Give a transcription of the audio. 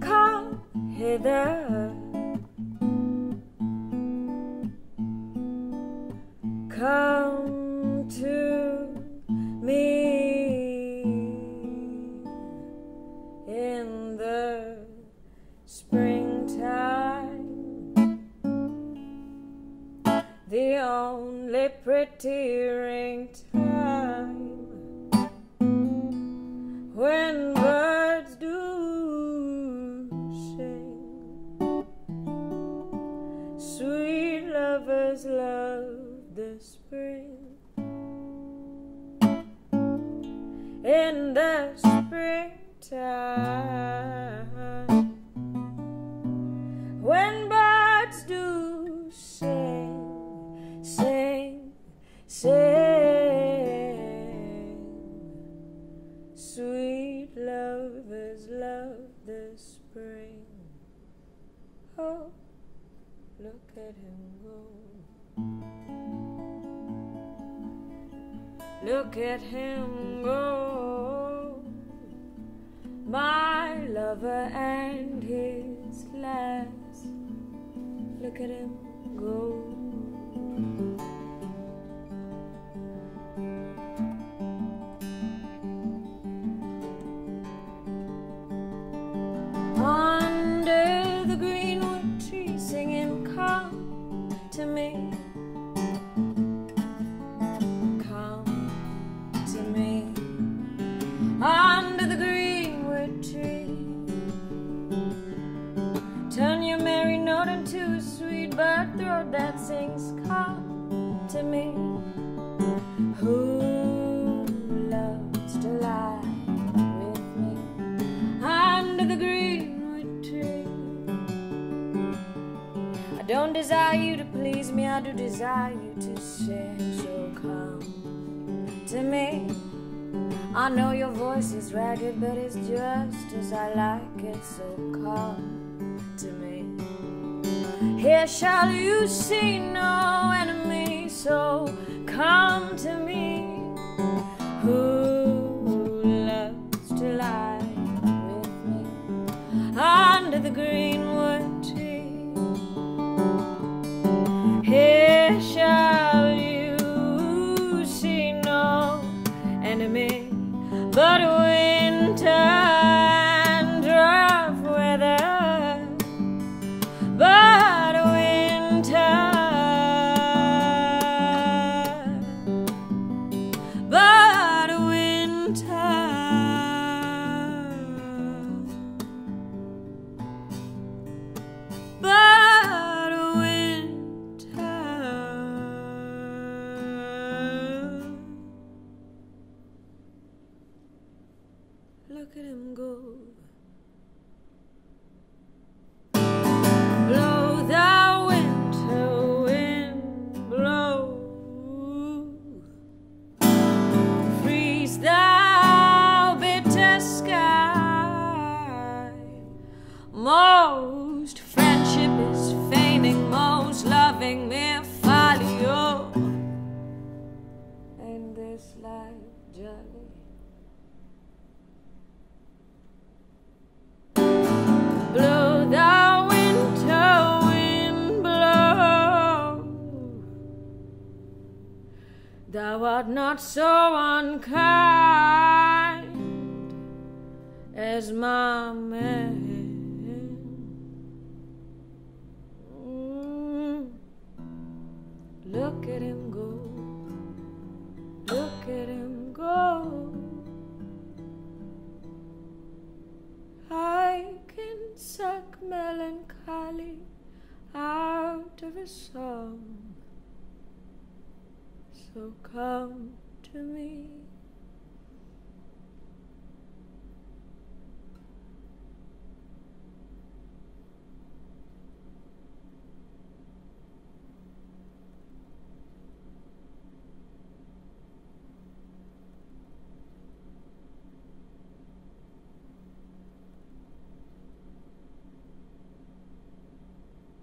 Come hither. Come to me in the springtime. The only pretty ring when birds do sing. Sweet lovers love the spring. In the springtime, the spring. Oh, look at him go. Look at him go, my lover and his lass. Look at him go. Bird that sings, Come to me. Who loves to lie with me under the greenwood tree? I don't desire you to please me, I do desire you to sing. So come to me. I know your voice is ragged, but it's just as I like it. So come. Here shall you see no enemy, so come to me. Who loves to lie with me under the greenwood tree? Here shall you see no enemy but this life jolly? Blow the winter wind, blow. Thou art not so unkind as my man. Look at him go. I can suck melancholy out of a song. So come to me.